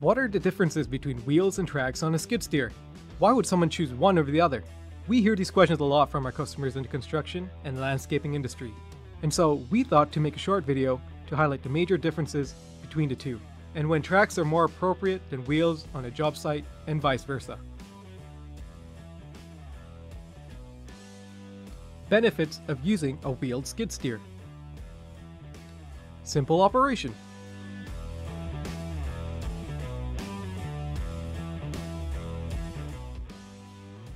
What are the differences between wheels and tracks on a skid steer? Why would someone choose one over the other? We hear these questions a lot from our customers in the construction and landscaping industry. And so we thought to make a short video to highlight the major differences between the two, and when tracks are more appropriate than wheels on a job site and vice versa. Benefits of using a wheeled skid steer. Simple operation.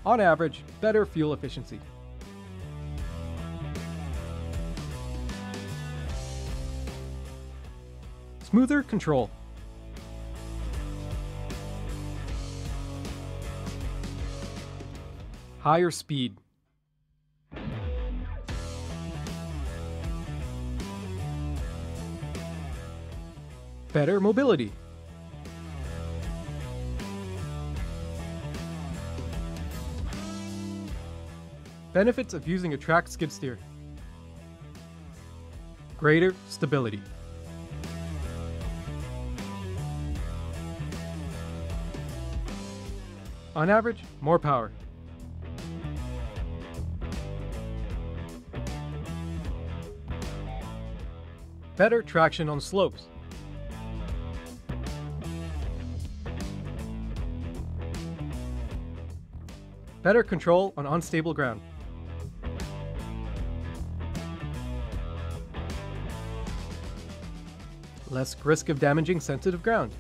On average, better fuel efficiency. Smoother control. Higher speed. Better mobility. Benefits of using a track skid steer. Greater stability. On average, more power. Better traction on slopes. Better control on unstable ground. Less risk of damaging sensitive ground.